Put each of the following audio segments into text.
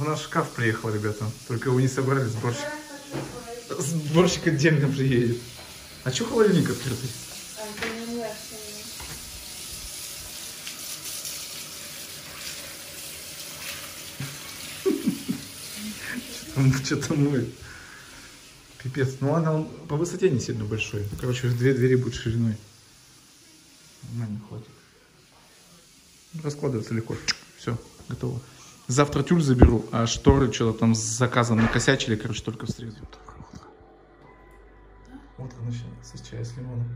У нас шкаф приехал, ребята. Только его не собрали, сборщик. Сборщик отдельно приедет. А что холодильник открытый? Что-то моет. Пипец. Ну ладно, он по высоте не сильно большой. Короче, две двери будут шириной. Нормально хватит. Раскладывается легко. Все, готово. Завтра тюль заберу, а шторы что-то там с заказом накосячили, короче, только встретил. Вот как начинается с чая с лимоном.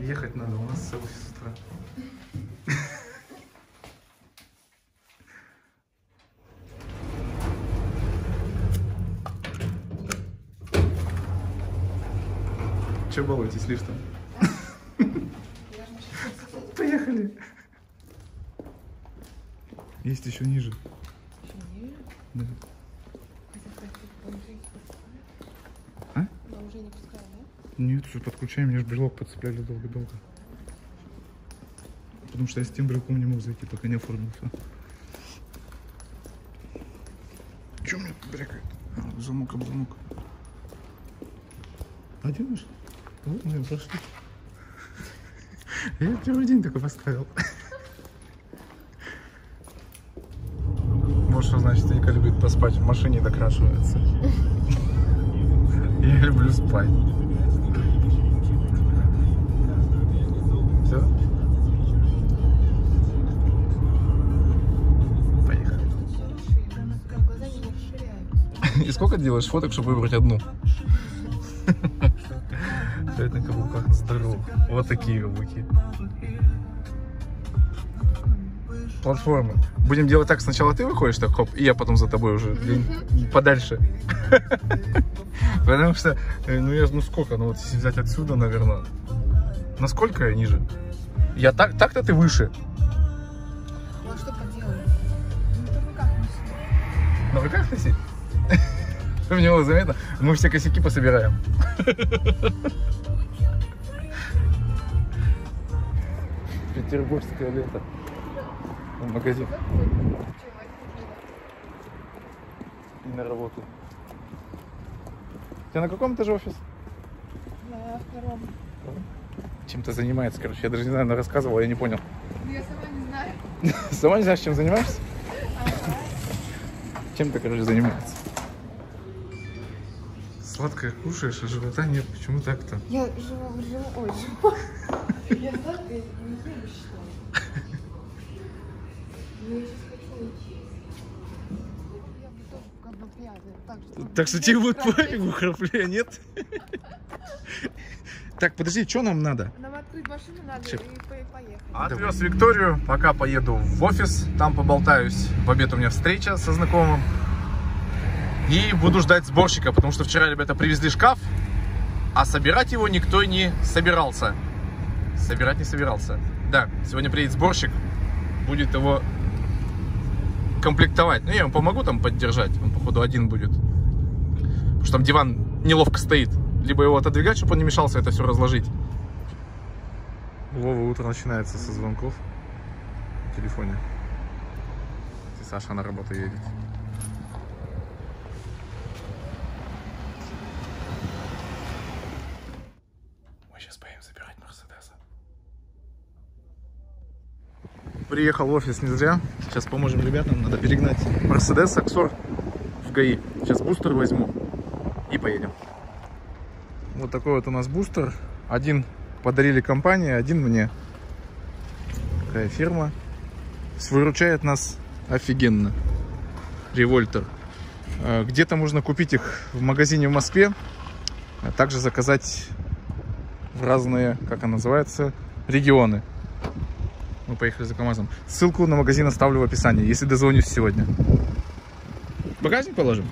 Ехать надо, у нас селфи с утра. Че балуетесь лифтом? Поехали. Есть еще ниже. Да. А? уже не пускаем, да? Нет, все подключаем, мне же брелок подцепляли долго-долго. Потому что я с тем брелком не мог зайти, пока не оформился. Че мне брякает? А, замок, об замок. Один наш? Вот мы прошли. Я первый день такой поставил. Что значит, Ника любит поспать в машине докрашивается. Я люблю спать. Все? Поехали. И сколько делаешь фоток, чтобы выбрать одну? Опять на каблуках здорово. Вот такие каблуки. Платформы. Будем делать так, сначала ты выходишь, так хоп, и я потом за тобой уже подальше. Потому что, э, ну я, ну сколько, ну вот если взять отсюда, наверное, насколько я ниже? Я так, так-то ты выше. Ну а что поделать? Ну в руках носить. На руках носить? В него заметно. Мы все косяки пособираем. Петербургское лето. В магазин. И на работу. Тебя на каком этаже офис? На втором. Чем-то занимается, короче. Я даже не знаю, она рассказывала, я не понял. Ну я сама не знаю. Сама не знаешь, чем занимаешься? Чем-то, короче, занимается. Сладкое кушаешь, а живота нет. Почему так-то? Я живу, живу, ой, живу. Я сладкая не ем, что ли? Так что... Так что тебе будет пофигу, храпле, нет? Так, подожди, что нам надо? Нам открыть машину надо Чё? и по- поехать. Отвез Викторию, пока поеду в офис, там поболтаюсь. В обед у меня встреча со знакомым. И буду ждать сборщика, потому что вчера ребята привезли шкаф, а собирать его никто не собирался. Собирать не собирался. Да, сегодня приедет сборщик, будет его комплектовать. Ну, я ему помогу там поддержать, он, походу, один будет. Потому что там диван неловко стоит. Либо его отодвигать, чтобы он не мешался это все разложить. Вова утро начинается со звонков в телефоне. Саша на работу едет. Мы сейчас поедем забирать Мерседеса. Приехал в офис не зря. Сейчас поможем ребятам. Надо перегнать Мерседес Аксор в ГАИ. Сейчас бустер возьму и поедем. Вот такой вот у нас бустер. Один подарили компании, один мне. Такая фирма. Выручает нас офигенно. Револьтер. Э, Где-то можно купить их в магазине в Москве. А также заказать в разные, как она называется, регионы. Мы поехали за КамАЗом. Ссылку на магазин оставлю в описании, если дозвонюсь сегодня. Багажник положим?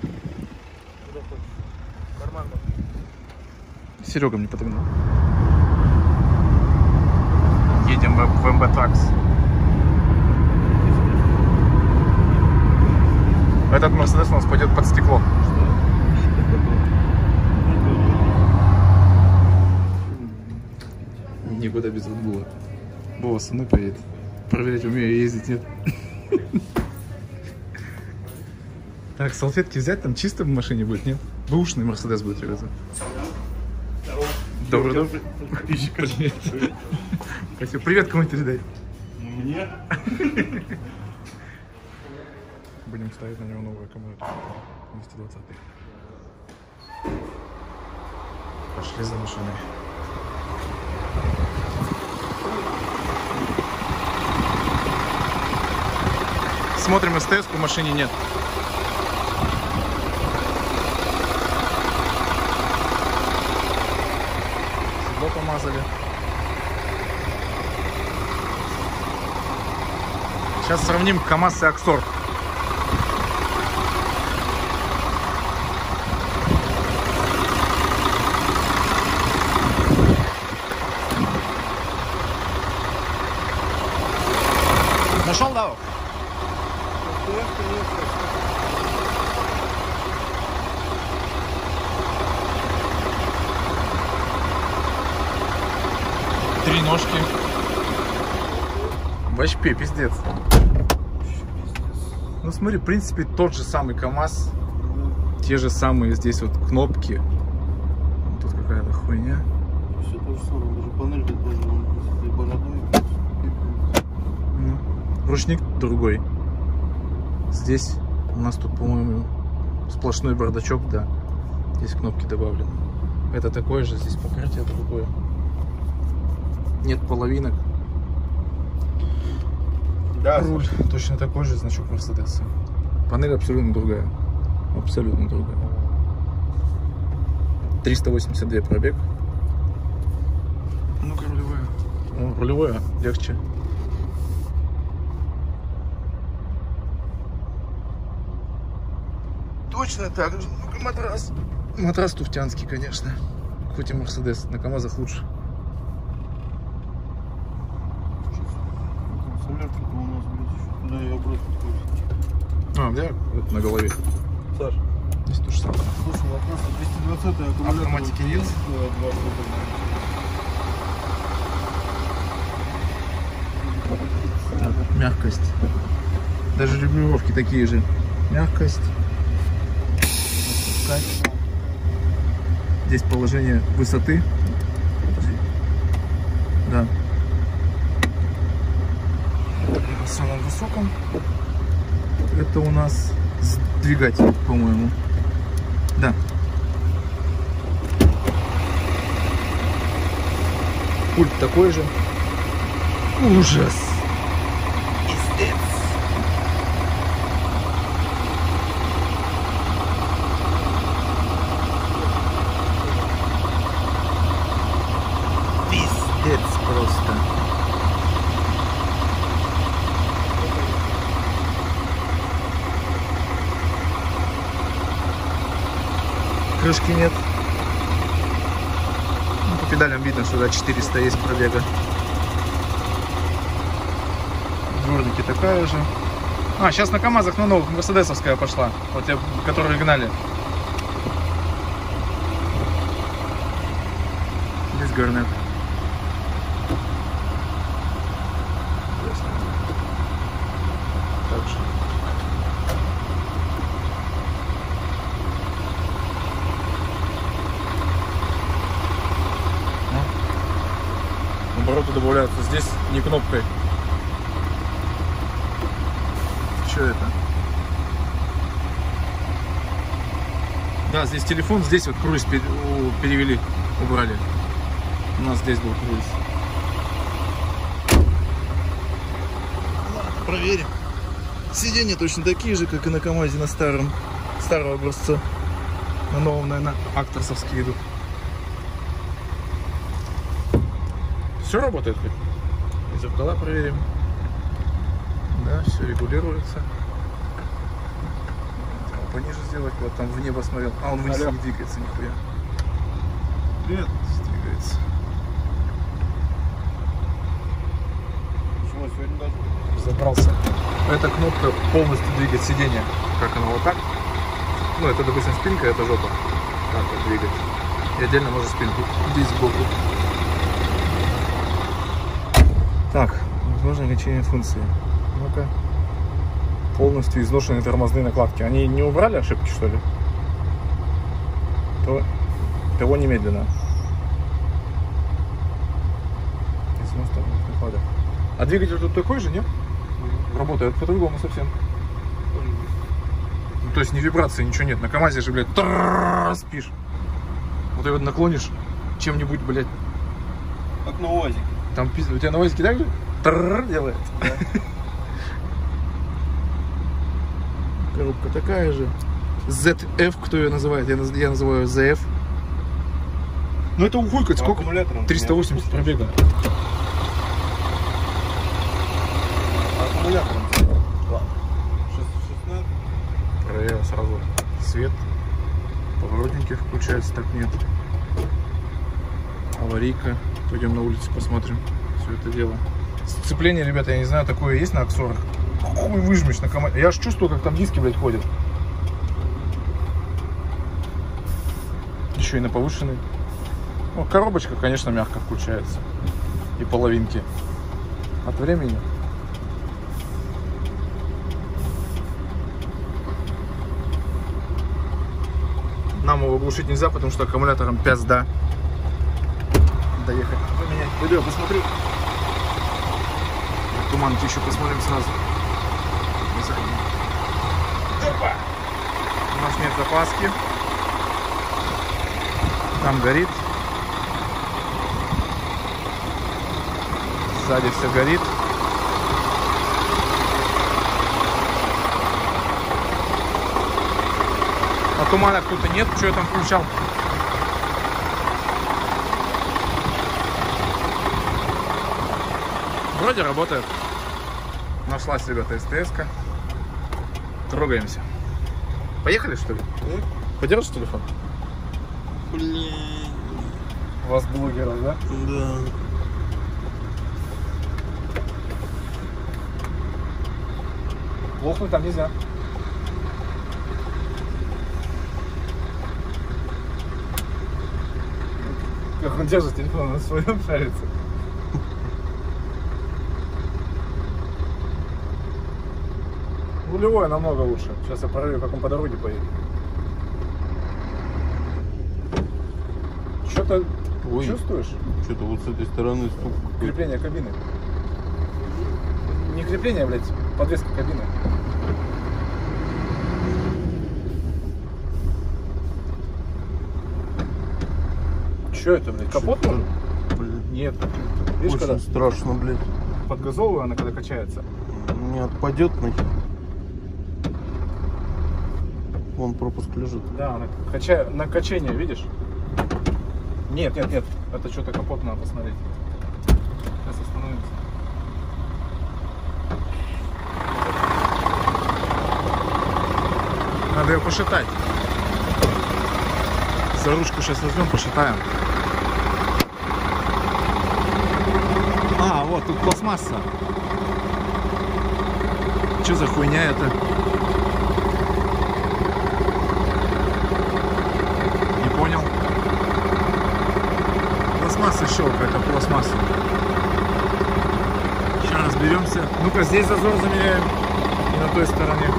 Серега мне подогнал. Едем в, МБ Такс. Этот Мерседес у нас пойдет под стекло. Никуда без отбула. Вова со мной поедет. Проверять, умею ездить, нет. Так, салфетки взять, там чисто в машине будет, нет? Бэушный Мерседес будет, ребята. Добрый, добрый. Привет. Спасибо. Привет кому передай. Мне? Будем ставить на него новый аккумулятор. 220 Пошли за машиной. Смотрим СТС, в машине нет. Седло помазали. Сейчас сравним КАМАЗ и Аксор. Нашел, да? Три ножки. Вообще пиздец. Ну смотри, в принципе, тот же самый КАМАЗ. Те же самые здесь вот кнопки. Тут какая-то хуйня. Все то же самое, даже панель тут тоже вон с этой бородой. Ну, ручник другой. Здесь у нас тут, по-моему, сплошной бардачок, да. Здесь кнопки добавлены. Это такое же, здесь покрытие другое. Нет половинок. Да, Руль точно такой же, значок Мерседеса. Панель абсолютно другая. Абсолютно другая. 382 пробег. Ну-ка, рулевая. О, рулевая, легче. Точно так же. Ну-ка, матрас. Матрас туфтянский, конечно. Хоть и Мерседес, на КамАЗах лучше. Солярка-то у нас, блядь, еще туда и обратно ходит. А, да, это на голове. Саш, Здесь то же самое. слушай, вопрос, 220 аккумулятор. Автоматики нет? Два года. Мягкость. Даже регулировки такие же. Мягкость. Отпускать. Здесь положение высоты. Да. На самом высоком. Это у нас двигатель, по-моему. Да. Пульт такой же. Ужас. Пиздец. Пиздец просто. Крышки нет. Ну, по педалям видно, что да, 400 есть пробега. Дворники такая же. А, сейчас на КАМАЗах на новых Мерседесовская пошла. Вот те, которые гнали. Здесь горнет. Так же. Ну. Обороты добавляются здесь не кнопкой. Что это? Да, здесь телефон, здесь вот круиз перевели, убрали. У нас здесь был круиз. Ладно, проверим. Сиденья точно такие же, как и на КамАЗе на старом, старого образца. На новом, наверное, акторсовские идут. Все работает хоть? Зеркала проверим. Да, все регулируется. А, Пониже сделать, вот там в небо смотрел. А, он вниз Алло. не двигается нихуя. Привет. Двигается. Почему сегодня даже? Забрался. Эта кнопка полностью двигает сиденье. Как оно вот так. Ну, это, допустим, спинка, это жопа. Так вот двигать. И отдельно можно спинку. Здесь сбоку. Возможно ограничение функции. Ну-ка. полностью изношенные тормозные накладки. Они не убрали ошибки, что ли? То, того немедленно. Износ тормозных накладок. А двигатель тут такой же, нет? Работает по-другому совсем. Ну, то есть ни вибрации, ничего нет. На КамАЗе же, блядь, спишь. Вот его наклонишь чем-нибудь, блядь. Как на УАЗике. Там пиз- у тебя на УАЗике так же? Делает. Коробка такая же. ZF, кто ее называет? Я, я называю ZF. Ну это ухуйкать, По сколько? аккумуляторам 380 пробега. Аккумулятором. Ладно. Шест- 16. Проверил сразу свет. Поворотники включаются, так нет. Аварийка. Пойдем на улицу посмотрим все это дело. Сцепление, ребята, я не знаю, такое есть на аксорах. Хуй выжмешь на команде. Я аж чувствую, как там диски, блядь, ходят. Еще и на повышенной. Ну, коробочка, конечно, мягко включается. И половинки. От времени. Нам его глушить нельзя, потому что аккумулятором пизда. Доехать. Поменять. Пойду я. На Туманки еще посмотрим сразу. Опа! У нас нет запаски. Там горит. Сзади все горит. А тумана и нет, что я там включал. Вроде работает. Нашлась, ребята, СТС-ка. Трогаемся. Поехали, что ли? Подержишь телефон? Блин. У вас блогеров, да? Да. Плохнуть там нельзя. Как он держит телефон на своем шарится. Рулевое намного лучше. Сейчас я проверю, как он по дороге поедет. Что-то чувствуешь? Что-то вот с этой стороны стук. Крепление кабины. Не крепление, блядь, подвеска кабины. Че это, блядь, капот может? Блин. Нет. Видишь, Очень когда страшно, блядь. подгазовываю, она когда качается. Не отпадет нахер. Вон пропуск лежит. Да, она кача... на качение, видишь? Нет, нет, нет. Это что-то капот надо посмотреть. Сейчас остановимся. Надо ее пошатать. За ручку сейчас возьмем, пошатаем. А, вот тут пластмасса. Что за хуйня это? Не понял. Щелкает, это пластмасса. Сейчас разберемся. Ну-ка, здесь зазор замеряем. И на той стороне.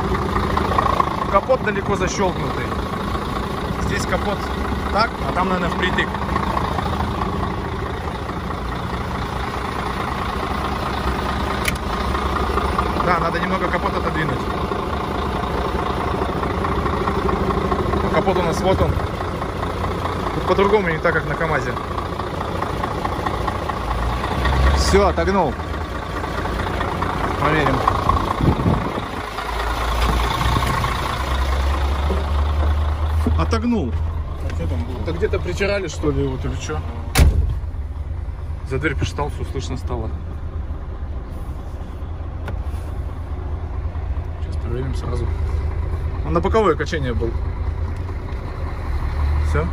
Капот далеко защелкнутый. Здесь капот так, а там, наверное, впритык. Да, надо немного капот отодвинуть. Капот у нас вот он. По-другому, не так, как на КамАЗе. Все, отогнул. Проверим. Отогнул. А что там было? Это где-то притирали, что ли, вот или что? За дверь пишетался, услышно стало. Сейчас проверим сразу. Он на боковое качение был. Все.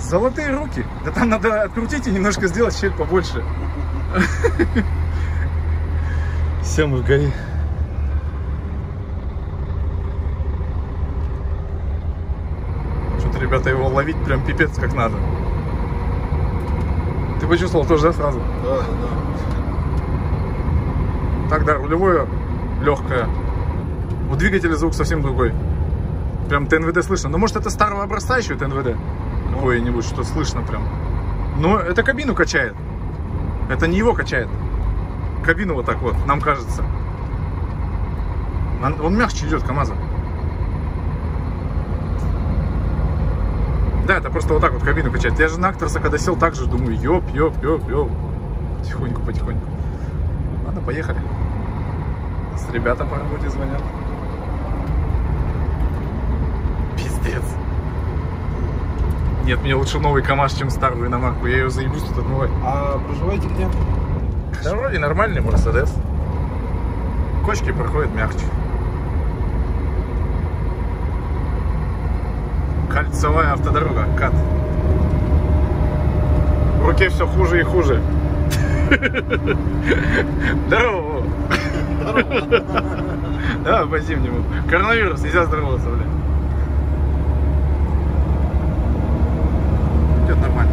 Золотые руки. Да там надо открутить и немножко сделать щель побольше. Все, мы в ГАИ. Что-то, ребята, его ловить прям пипец как надо. Ты почувствовал тоже, да, сразу? Да, да, да. Так, да, рулевое легкое. У двигателя звук совсем другой. Прям ТНВД слышно. Но может это старого образца еще ТНВД? Какое-нибудь, что слышно прям. Но это кабину качает. Это не его качает. Кабину вот так вот, нам кажется. Он, он мягче идет, КамАЗа. Да, это просто вот так вот кабину качает. Я же на Актерса, когда сел, так же думаю, ёп, ёп, ёп, ёп. Тихоньку, потихоньку. Ладно, поехали. С ребята по работе звонят. Пиздец. Нет, мне лучше новый КамАЗ, чем старую иномарку. Я ее заебусь тут отмывать. А проживаете где? Да вроде нормальный Мерседес. Кочки проходят мягче. Кольцевая автодорога, кат. В руке все хуже и хуже. Здорово. Да, по зимнему. Коронавирус, нельзя здороваться, бля. Идет нормально.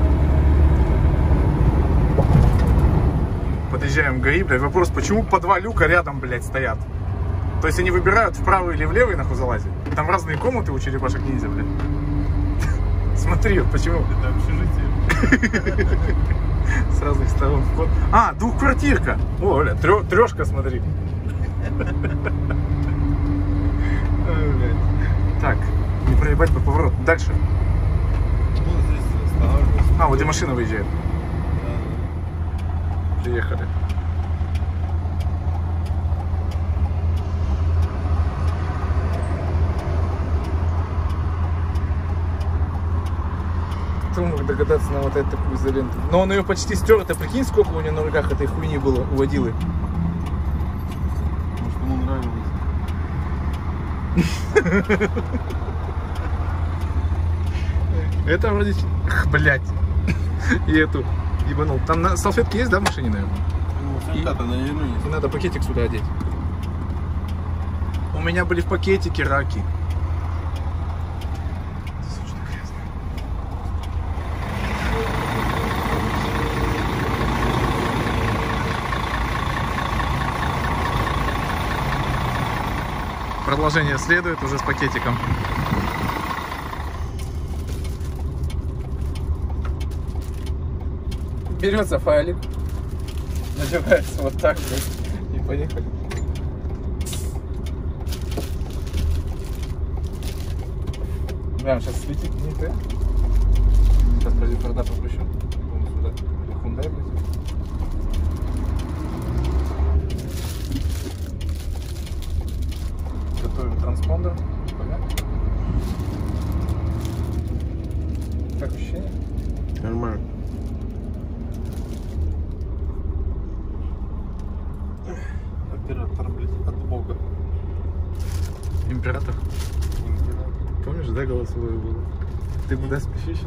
Подъезжаем в ГАИ, блядь, вопрос, почему по два люка рядом, блядь, стоят? То есть они выбирают в правый или в левый нахуй залазить? Там разные комнаты у черепашек ниндзя, блядь. Смотри, вот почему. Это общежитие. С разных сторон вход. А, двухквартирка. О, бля, трешка, смотри. Так, не проебать бы поворот. Дальше. А, вот и машина выезжает. Приехали. Кто мог догадаться намотать такую изоленту? Но он ее почти стер, это прикинь, сколько у него на руках этой хуйни было у водилы. Может, ему нравилось. Это вроде... Ах, блядь. И эту ебанул. Там на... салфетки есть, да, в машине, наверное? Ну, наверное есть. И надо пакетик сюда одеть. У меня были в пакетике раки. Продолжение следует уже с пакетиком. Берется файлик, надевается вот так вот и поехали. Прям сейчас светит не ты. Сейчас пойдем тогда пропущу. Вон сюда. Или Hyundai, блядь. Готовим транспондер. Понятно? Как ощущение? Нормально. Оператор, блядь, от бога. Император. Помнишь, да, голосовое было? Ты куда спешишь?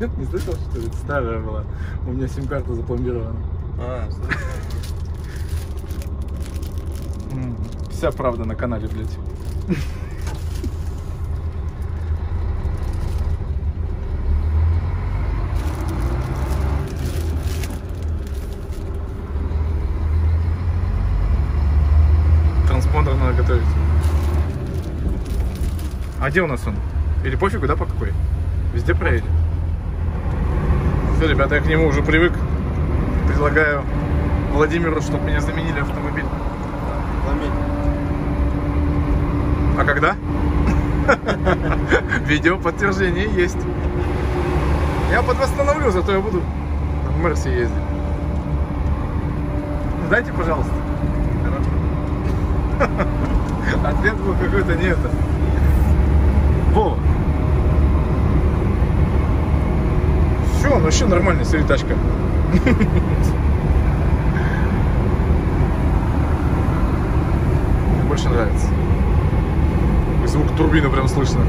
Нет, не слышал, что? Это старая была. У меня сим-карта запломбирована. А, Вся правда на канале, блядь. Транспондер надо готовить. А где у нас он? Или пофигу, да, по какой? Везде проедет. Все, ребята, я к нему уже привык. Предлагаю Владимиру, чтобы меня заменили автомобиль. А когда? Видео подтверждение есть. Я подвосстановлю, зато я буду в Мерсе ездить. Дайте, пожалуйста. Ответ был какой-то не это. Во. Все, ну вообще нормальная себе тачка. Мне больше нравится. Звук турбины прям слышно.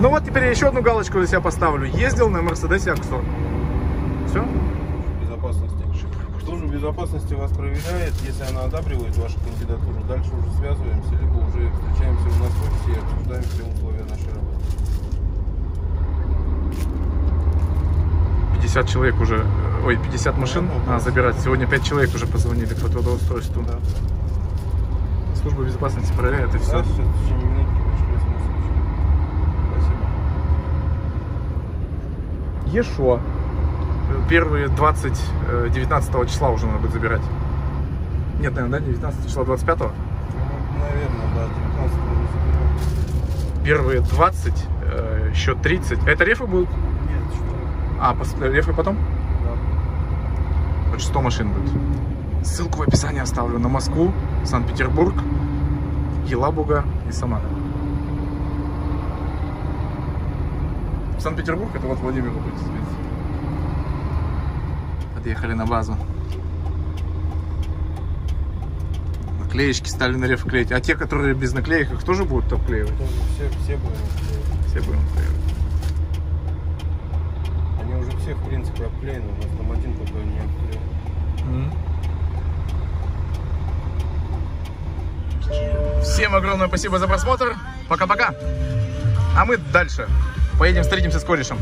Ну вот теперь я еще одну галочку для себя поставлю. Ездил на Мерседесе Аксор. Все? безопасности. Служба безопасности вас проверяет. Если она одабривает вашу кандидатуру, дальше уже связываемся, либо уже встречаемся в офисе и обсуждаем все условия 50 человек уже, э, ой, 50 машин ну, надо да. забирать. Сегодня 5 человек уже позвонили по трудоустройству. Да. служба безопасности проверяет и все. Да, сейчас в течение минутки пришлю смс. Спасибо. Ешо. Первые 20, э, 19 числа уже надо будет забирать. Нет, наверное, да, 19 числа 25 Ну, наверное, да, 19 уже заберем. Первые 20, э, еще 30. Это рефы будут? А, пос- рефы потом? Да. Вот 100 машин будет. Ссылку в описании оставлю на Москву, Санкт-Петербург, Елабуга и Самара. Санкт-Петербург это вот Владимир будет сидеть. Подъехали на базу. Наклеечки стали на реф клеить. А те, которые без наклеек, их тоже будут обклеивать? Тоже все, все будем обклеивать. Все будем обклеивать. Они уже все, в принципе, обклеены. У нас там один только не обклеен. Всем огромное спасибо за просмотр. Пока-пока. А мы дальше. Поедем встретимся с корешем.